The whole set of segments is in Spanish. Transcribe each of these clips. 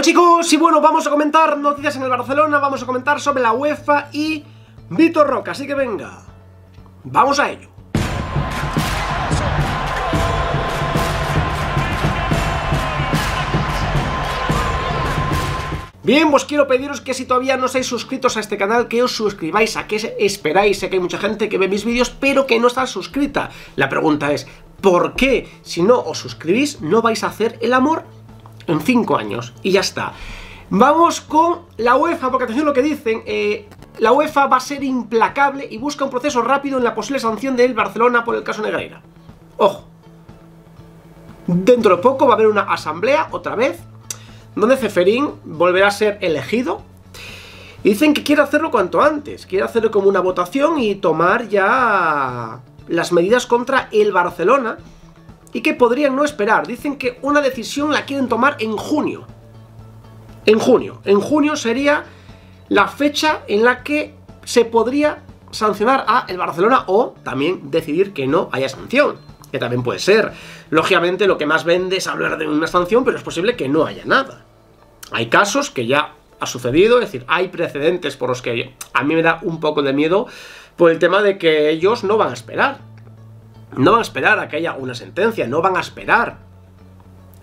Hola chicos, y bueno, vamos a comentar noticias en el Barcelona, vamos a comentar sobre la UEFA y Vitor Roca, así que venga, vamos a ello. Bien, pues quiero pediros que si todavía no estáis suscritos a este canal, que os suscribáis, a qué esperáis, sé que hay mucha gente que ve mis vídeos, pero que no está suscrita. La pregunta es, ¿por qué? Si no os suscribís, no vais a hacer el amor en 5 años, y ya está. Vamos con la UEFA, porque atención lo que dicen, eh, la UEFA va a ser implacable y busca un proceso rápido en la posible sanción del Barcelona por el caso Negreira. Ojo. Dentro de poco va a haber una asamblea, otra vez, donde Ceferín volverá a ser elegido. Y dicen que quiere hacerlo cuanto antes, quiere hacerlo como una votación y tomar ya las medidas contra el Barcelona y que podrían no esperar. Dicen que una decisión la quieren tomar en junio. En junio. En junio sería la fecha en la que se podría sancionar a el Barcelona o también decidir que no haya sanción que también puede ser. Lógicamente lo que más vende es hablar de una sanción, pero es posible que no haya nada. Hay casos que ya ha sucedido, es decir, hay precedentes por los que a mí me da un poco de miedo por el tema de que ellos no van a esperar. No van a esperar a que haya una sentencia, no van a esperar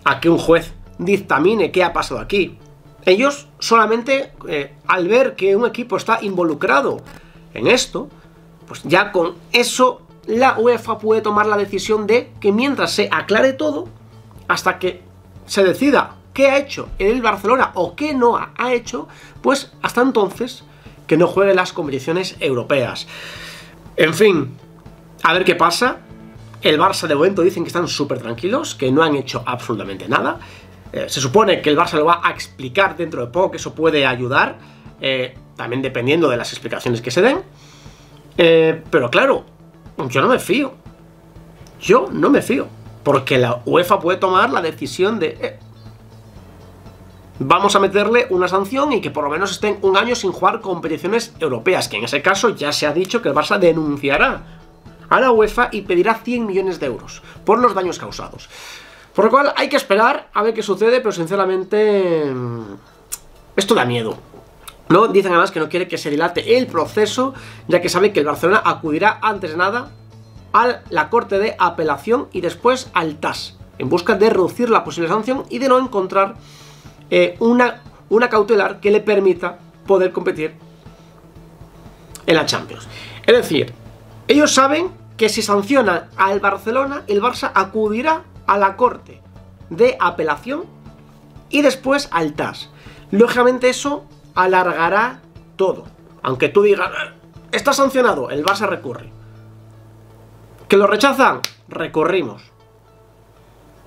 a que un juez dictamine qué ha pasado aquí. Ellos solamente eh, al ver que un equipo está involucrado en esto, pues ya con eso la UEFA puede tomar la decisión de que mientras se aclare todo, hasta que se decida qué ha hecho el Barcelona o qué no ha hecho, pues hasta entonces que no juegue las competiciones europeas. En fin, a ver qué pasa. El Barça de momento dicen que están súper tranquilos, que no han hecho absolutamente nada. Eh, se supone que el Barça lo va a explicar dentro de poco, que eso puede ayudar, eh, también dependiendo de las explicaciones que se den. Eh, pero claro, yo no me fío. Yo no me fío. Porque la UEFA puede tomar la decisión de... Vamos a meterle una sanción y que por lo menos estén un año sin jugar competiciones europeas, que en ese caso ya se ha dicho que el Barça denunciará a la UEFA y pedirá 100 millones de euros por los daños causados. Por lo cual hay que esperar a ver qué sucede, pero sinceramente mm, esto da miedo. ¿no? Dicen además que no quiere que se dilate el proceso, ya que sabe que el Barcelona acudirá antes de nada a la Corte de Apelación y después al TAS, en busca de reducir la posible sanción y de no encontrar eh, una, una cautelar que le permita poder competir en la Champions. Es decir, ellos saben que si sancionan al Barcelona, el Barça acudirá a la Corte de Apelación y después al TAS. Lógicamente eso alargará todo. Aunque tú digas, está sancionado, el Barça recurre. ¿Que lo rechazan? Recorrimos.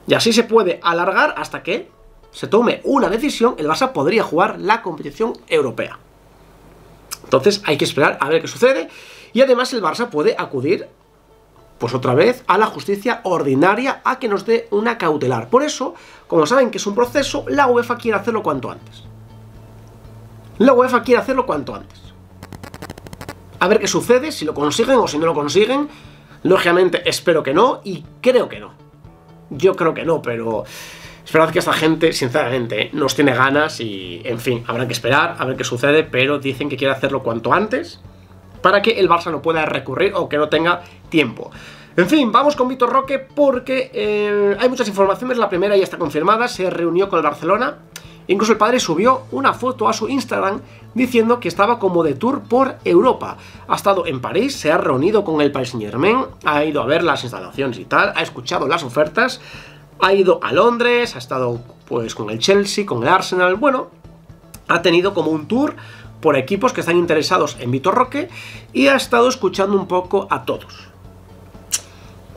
Y así se puede alargar hasta que se tome una decisión, el Barça podría jugar la competición europea. Entonces hay que esperar a ver qué sucede. Y además el Barça puede acudir, pues otra vez, a la justicia ordinaria a que nos dé una cautelar. Por eso, como saben que es un proceso, la UEFA quiere hacerlo cuanto antes. La UEFA quiere hacerlo cuanto antes. A ver qué sucede, si lo consiguen o si no lo consiguen. Lógicamente espero que no y creo que no. Yo creo que no, pero esperad que esta gente, sinceramente, nos tiene ganas y, en fin, habrá que esperar a ver qué sucede, pero dicen que quiere hacerlo cuanto antes para que el Barça no pueda recurrir o que no tenga tiempo. En fin, vamos con Vitor Roque porque eh, hay muchas informaciones. La primera ya está confirmada, se reunió con el Barcelona Incluso el padre subió una foto a su Instagram diciendo que estaba como de tour por Europa. Ha estado en París, se ha reunido con el Paris Saint Germain, ha ido a ver las instalaciones y tal, ha escuchado las ofertas, ha ido a Londres, ha estado pues con el Chelsea, con el Arsenal, bueno, ha tenido como un tour por equipos que están interesados en Vitor Roque y ha estado escuchando un poco a todos.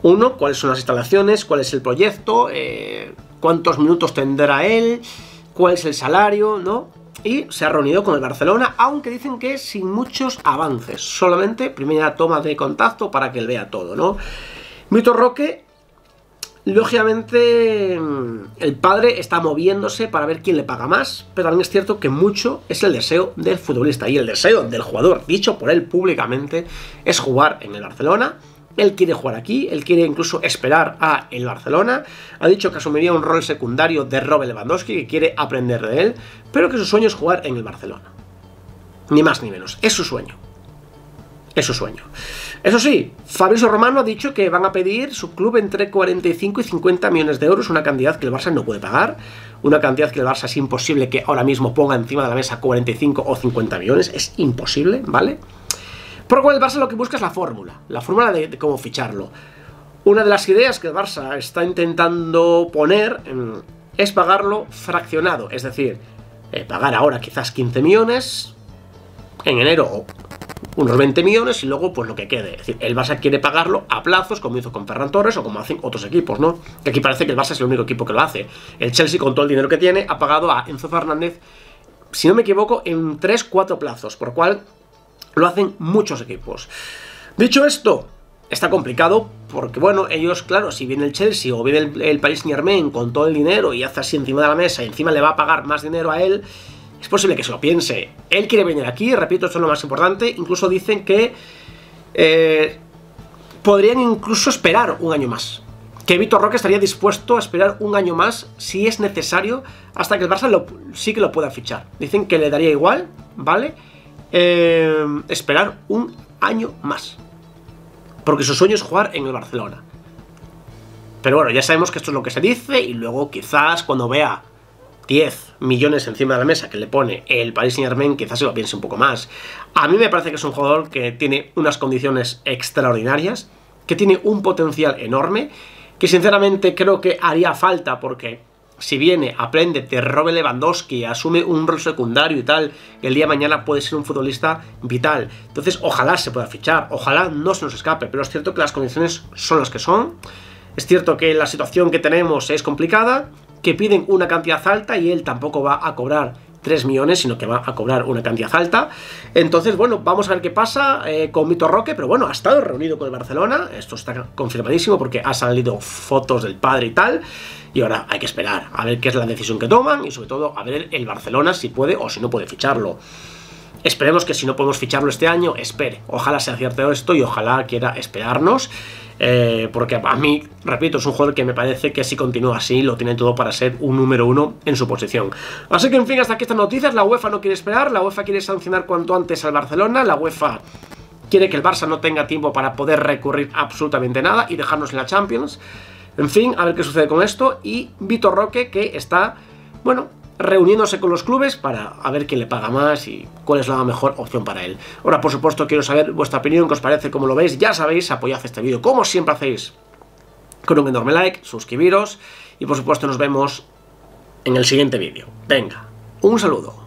Uno, cuáles son las instalaciones, cuál es el proyecto, eh, cuántos minutos tendrá él, cuál es el salario, ¿no? Y se ha reunido con el Barcelona, aunque dicen que sin muchos avances, solamente primera toma de contacto para que él vea todo, ¿no? Mito Roque, lógicamente, el padre está moviéndose para ver quién le paga más, pero también es cierto que mucho es el deseo del futbolista y el deseo del jugador, dicho por él públicamente, es jugar en el Barcelona Él quiere jugar aquí, él quiere incluso esperar a el Barcelona. Ha dicho que asumiría un rol secundario de Robert Lewandowski, que quiere aprender de él, pero que su sueño es jugar en el Barcelona. Ni más ni menos, es su sueño. Es su sueño. Eso sí, Fabrizio Romano ha dicho que van a pedir su club entre 45 y 50 millones de euros, una cantidad que el Barça no puede pagar, una cantidad que el Barça es imposible que ahora mismo ponga encima de la mesa 45 o 50 millones, es imposible, ¿vale? Por lo cual el Barça lo que busca es la fórmula, la fórmula de, cómo ficharlo. Una de las ideas que el Barça está intentando poner es pagarlo fraccionado, es decir, eh, pagar ahora quizás 15 millones, en enero unos 20 millones y luego pues lo que quede. Es decir, el Barça quiere pagarlo a plazos como hizo con Ferran Torres o como hacen otros equipos, ¿no? Que aquí parece que el Barça es el único equipo que lo hace. El Chelsea con todo el dinero que tiene ha pagado a Enzo Fernández, si no me equivoco, en 3-4 plazos, por lo cual lo hacen muchos equipos. Dicho esto, está complicado porque, bueno, ellos, claro, si viene el Chelsea o viene el, el Paris Germain con todo el dinero y hace así encima de la mesa y encima le va a pagar más dinero a él, es posible que se lo piense. Él quiere venir aquí, repito, esto es lo más importante. Incluso dicen que eh, podrían incluso esperar un año más. Que Vitor Roque estaría dispuesto a esperar un año más si es necesario hasta que el Barça sí que lo pueda fichar. Dicen que le daría igual, ¿vale? Eh, esperar un año más. Porque su sueño es jugar en el Barcelona. Pero bueno, ya sabemos que esto es lo que se dice y luego quizás cuando vea 10 millones encima de la mesa que le pone el Paris Saint Germain, quizás se lo piense un poco más. A mí me parece que es un jugador que tiene unas condiciones extraordinarias, que tiene un potencial enorme, que sinceramente creo que haría falta porque si viene, aprende, te robe Lewandowski, asume un rol secundario y tal, el día de mañana puede ser un futbolista vital. Entonces, ojalá se pueda fichar, ojalá no se nos escape, pero es cierto que las condiciones son las que son. Es cierto que la situación que tenemos es complicada, que piden una cantidad alta y él tampoco va a cobrar 3 millones, sino que va a cobrar una cantidad alta. Entonces, bueno, vamos a ver qué pasa eh, con Vitor Roque, pero bueno, ha estado reunido con el Barcelona, esto está confirmadísimo porque ha salido fotos del padre y tal, y ahora hay que esperar a ver qué es la decisión que toman y sobre todo a ver el Barcelona si puede o si no puede ficharlo. Esperemos que si no podemos ficharlo este año, espere. Ojalá se acierte esto y ojalá quiera esperarnos. Eh, porque a mí, repito, es un jugador que me parece que si continúa así, lo tiene todo para ser un número uno en su posición. Así que, en fin, hasta aquí estas noticias. La UEFA no quiere esperar, la UEFA quiere sancionar cuanto antes al Barcelona, la UEFA quiere que el Barça no tenga tiempo para poder recurrir absolutamente nada y dejarnos en la Champions. En fin, a ver qué sucede con esto. Y Vitor Roque, que está, bueno, reuniéndose con los clubes para a ver quién le paga más y cuál es la mejor opción para él. Ahora, por supuesto, quiero saber vuestra opinión, qué os parece, cómo lo veis. Ya sabéis, apoyad este vídeo como siempre hacéis con un enorme like, suscribiros y por supuesto nos vemos en el siguiente vídeo. Venga, un saludo.